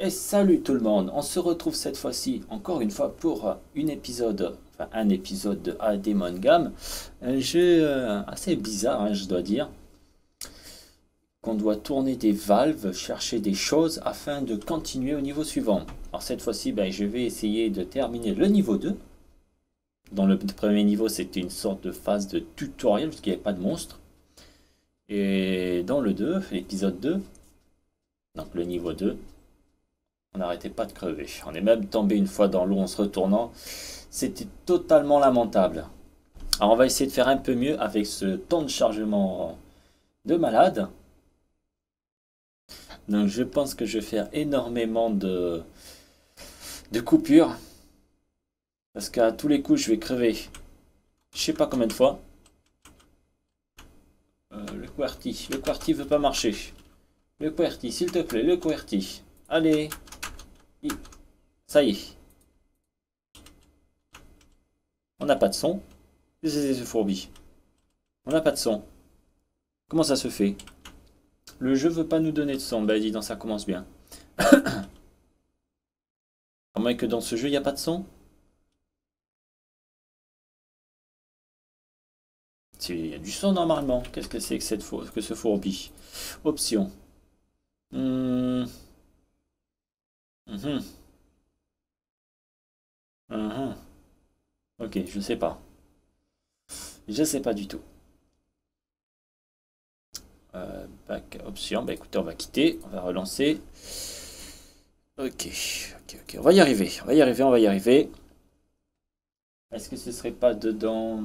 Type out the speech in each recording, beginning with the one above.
Et salut tout le monde, on se retrouve cette fois-ci encore une fois pour une épisode, enfin un épisode de A Demon Gam, un jeu euh, assez bizarre hein, je dois dire, qu'on doit tourner des valves, chercher des choses afin de continuer au niveau suivant. Alors cette fois-ci ben, je vais essayer de terminer le niveau 2. Dans le premier niveau c'était une sorte de phase de tutoriel parce qu'il n'y avait pas de monstre. Et dans le 2, l'épisode 2, donc le niveau 2, on n'arrêtait pas de crever. On est même tombé une fois dans l'eau en se retournant. C'était totalement lamentable. Alors on va essayer de faire un peu mieux avec ce temps de chargement de malade. Donc je pense que je vais faire énormément de, coupures. Parce qu'à tous les coups je vais crever. Je sais pas combien de fois. Euh, le QWERTY. Le QWERTY veut pas marcher. Le QWERTY, s'il te plaît, le QWERTY. Allez, ça y est. On n'a pas de son. C'est ce fourbi. On n'a pas de son. Comment ça se fait? Le jeu veut pas nous donner de son. Bah dis donc ça commence bien. Comment est que dans ce jeu il n'y a pas de son? Il y a du son normalement. Qu'est-ce que c'est que, cette que ce fourbi? Option. Hmm. Mhm. Mhm. Ok, je sais pas. Je sais pas du tout. Euh, back option. Bah écoutez, on va quitter. On va relancer. Ok, ok, ok. On va y arriver. On va y arriver, on va y arriver. Est-ce que ce serait pas dedans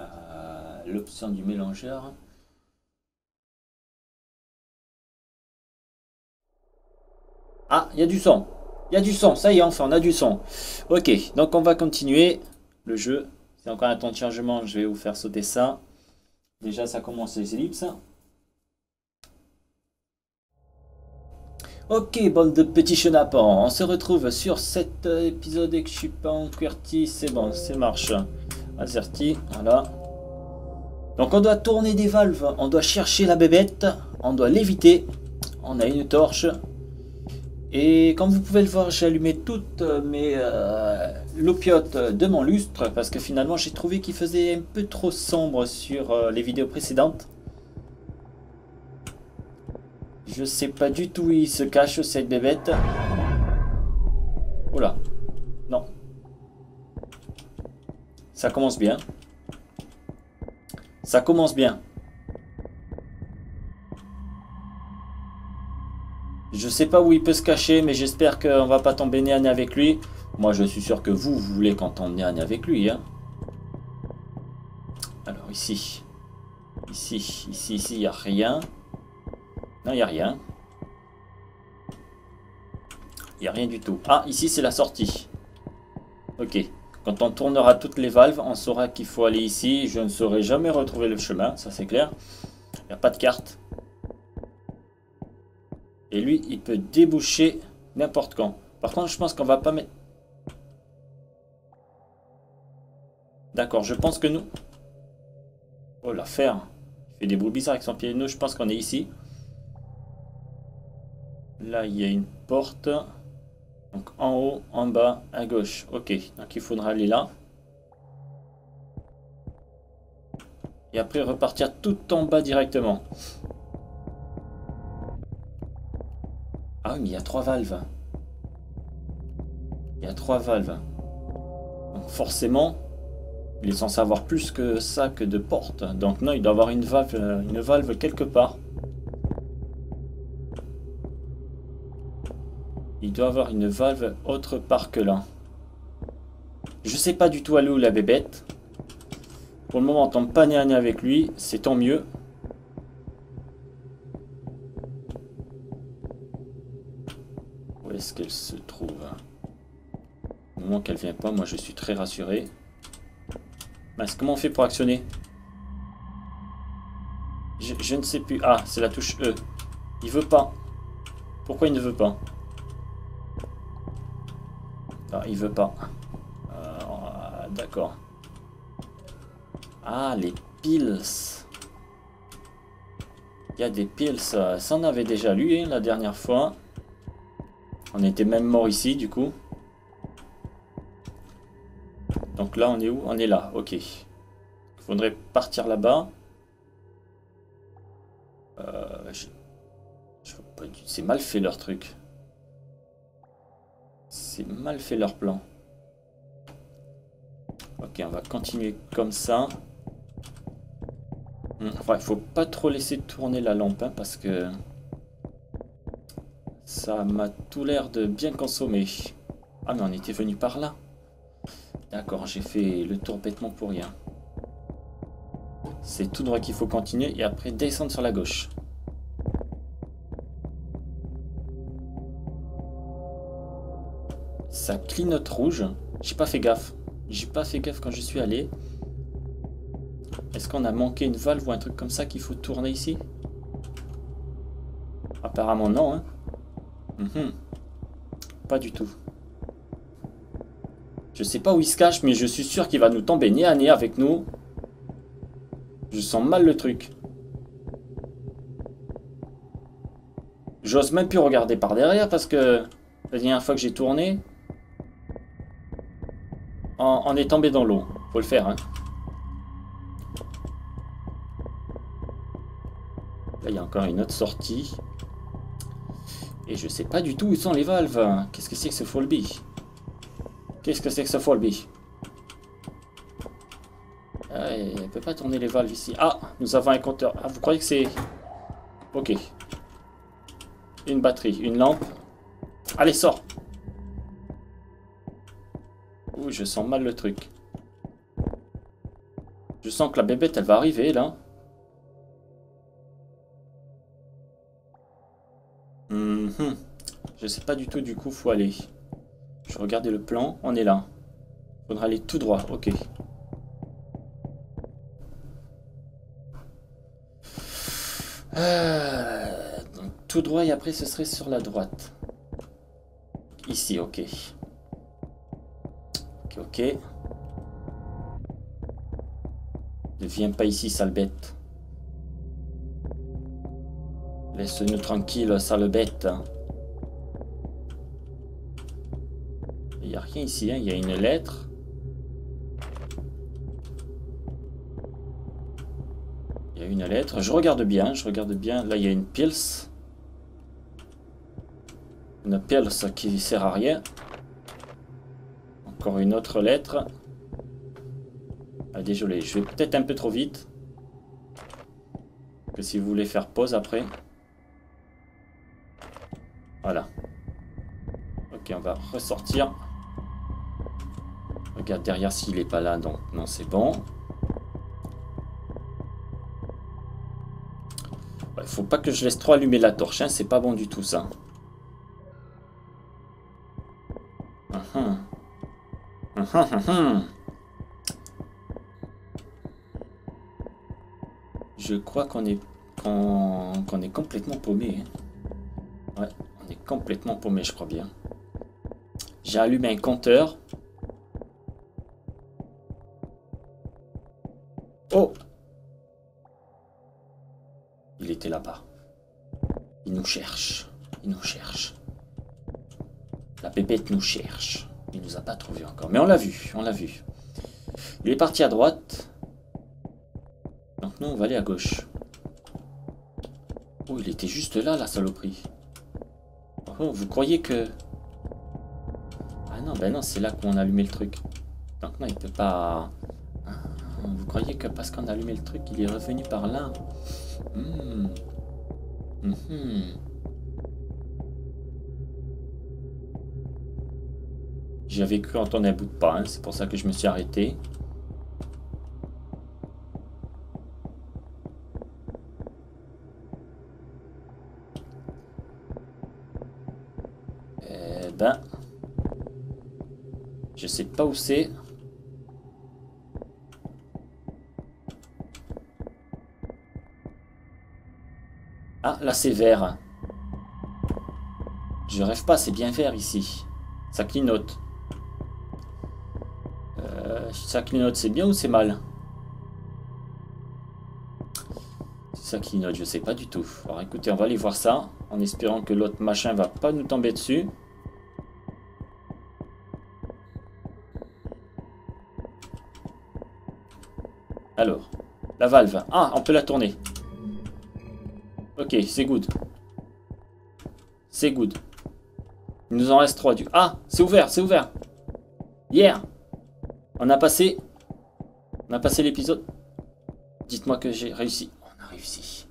euh, l'option du mélangeur? Ah, il y a du son. Il y a du son. Ça y est, enfin, on a du son. Ok, donc on va continuer le jeu. C'est encore un temps de chargement. Je vais vous faire sauter ça. Déjà, ça commence les ellipses. Ok, bande de petits chenapans. On se retrouve sur cet épisode et que je suis pas en QWERTY. C'est bon, c'est marche. Azerty, voilà. Donc on doit tourner des valves. On doit chercher la bébête. On doit l'éviter. On a une torche. Et comme vous pouvez le voir, j'ai allumé toutes mes euh, l'opiote de mon lustre parce que finalement j'ai trouvé qu'il faisait un peu trop sombre sur euh, les vidéos précédentes. Je sais pas du tout où il se cache cette bébête. Oula. Non. Ça commence bien. Ça commence bien. Je sais pas où il peut se cacher, mais j'espère qu'on va pas tomber nez à avec lui. Moi, je suis sûr que vous, vous voulez qu'on tombe nez à nez avec lui. Hein. Alors, ici. Ici, ici, ici, il n'y a rien. Non, il n'y a rien. Il n'y a rien du tout. Ah, ici, c'est la sortie. Ok. Quand on tournera toutes les valves, on saura qu'il faut aller ici. Je ne saurai jamais retrouver le chemin, ça c'est clair. Il n'y a pas de carte. Et lui, il peut déboucher n'importe quand. Par contre, je pense qu'on va pas mettre... D'accord, je pense que nous... Oh, l'affaire. Il fait des bruits bizarres avec son pied. Nous, je pense qu'on est ici. Là, il y a une porte. Donc, en haut, en bas, à gauche. Ok, donc il faudra aller là. Et après, repartir tout en bas directement. Ah mais il y a trois valves. Il y a trois valves. Donc forcément, il est censé avoir plus que ça que de portes. Donc non, il doit avoir une valve, une valve quelque part. Il doit avoir une valve autre part que là. Je sais pas du tout aller où la bébête. Pour le moment, on tombe pas nez à nez avec lui. C'est tant mieux. Qu'elle se trouve Au moment qu'elle vient pas, moi je suis très rassuré. Mince, comment on fait pour actionner? Je, ne sais plus. Ah, c'est la touche E. Il veut pas. Pourquoi il ne veut pas? Il veut pas. Euh, d'accord. Ah, les pills. Il y a des pills. Ça en avait déjà lu hein, la dernière fois. On était même mort ici, du coup. Donc là, on est où? On est là, ok. Il faudrait partir là-bas. Euh, c'est mal fait leur truc. C'est mal fait leur plan. Ok, on va continuer comme ça. Hmm, il faut pas trop laisser tourner la lampe, hein, parce que ça m'a tout l'air de bien consommer. Ah, mais on était venu par là. D'accord, j'ai fait le tour bêtement pour rien. C'est tout droit qu'il faut continuer et après descendre sur la gauche. Ça clignote rouge. J'ai pas fait gaffe. J'ai pas fait gaffe quand je suis allé. Est-ce qu'on a manqué une valve ou un truc comme ça qu'il faut tourner ici? Apparemment non. Hein. Mhm. Pas du tout. Je sais pas où il se cache, mais je suis sûr qu'il va nous tomber nez à nez avec nous. Je sens mal le truc. J'ose même plus regarder par derrière parce que la dernière fois que j'ai tourné, on, est tombé dans l'eau. Faut le faire, hein. Là, il y a encore une autre sortie. Et je sais pas du tout où sont les valves. Qu'est-ce que c'est que ce Folby Qu'est-ce que c'est que ce Folby ah, ne peut pas tourner les valves ici. Ah, nous avons un compteur. Ah, vous croyez que c'est... Ok. Une batterie, une lampe. Allez, sors Ouh, je sens mal le truc. Je sens que la bébête, elle va arriver, là. Mhm. Je sais pas du tout du coup faut aller. Je regardais le plan, on est là. Faudra aller tout droit, ok. Euh, tout droit et après ce serait sur la droite. Ici, ok. Ok, ok. Ne viens pas ici, sale bête. Laisse-nous tranquille, sale bête. Il n'y a rien ici, hein. il y a une lettre. Il y a une lettre. Je regarde bien, je regarde bien. Là, il y a une pils. Une pils qui sert à rien. Encore une autre lettre. Ah, désolé, je vais peut-être un peu trop vite. Que si vous voulez faire pause après. Voilà. Ok, on va ressortir. Regarde derrière s'il n'est pas là, donc non, c'est bon. Il faut pas que je laisse trop allumer la torche, hein, c'est pas bon du tout ça. Je crois qu'on est qu'on est complètement paumé. Hein. Ouais complètement paumé, je crois bien. J'ai allumé un compteur. Oh Il était là-bas. Il nous cherche. Il nous cherche. La pépette nous cherche. Il nous a pas trouvé encore. Mais on l'a vu, on l'a vu. Il est parti à droite. Donc nous, on va aller à gauche. Oh, il était juste là, la saloperie. Oh, vous croyez que... Ah non, ben non, c'est là qu'on a allumé le truc. Donc non, il peut pas... Ah, vous croyez que parce qu'on a allumé le truc, il est revenu par là? Hmm. mhm. J'avais cru entendre un bout de pas, hein, c'est pour ça que je me suis arrêté. Ben... Je sais pas où c'est. Ah, là c'est vert. Je rêve pas, c'est bien vert ici. Ça clignote. Euh, ça clignote, c'est bien ou c'est mal? Ça clignote, je sais pas du tout. Alors écoutez, on va aller voir ça, en espérant que l'autre machin va pas nous tomber dessus. Alors, la valve. Ah, on peut la tourner. Ok, c'est good. C'est good. Il nous en reste trois. Du... Ah, c'est ouvert, c'est ouvert. Hier, on a passé... On a passé l'épisode. Dites-moi que j'ai réussi. On a réussi.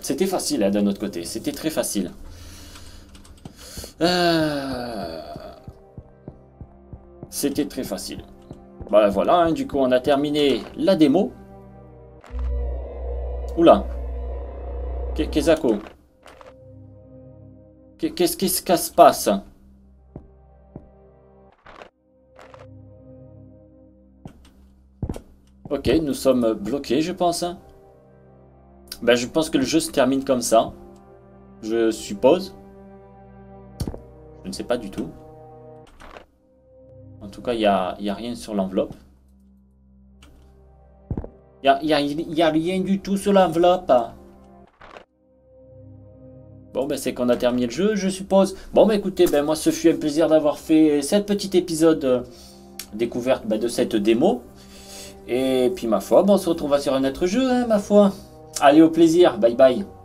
C'était facile hein, d'un autre côté. C'était très facile. Euh, c'était très facile. Voilà, voilà. Hein, du coup, on a terminé la démo. Oula. Qu'est-ce Qu'est-ce qui se passe Ok, nous sommes bloqués, je pense. Ben, je pense que le jeu se termine comme ça. Je suppose. Je ne sais pas du tout. Il n'y a, y a rien sur l'enveloppe. Il n'y a, y a, rien du tout sur l'enveloppe. Bon, ben c'est qu'on a terminé le jeu, je suppose. Bon, ben écoutez, ben moi, ce fut un plaisir d'avoir fait cet petit épisode euh, découverte ben, de cette démo. Et puis, ma foi, bon, on se retrouve sur un autre jeu, hein, ma foi. Allez, au plaisir. Bye bye.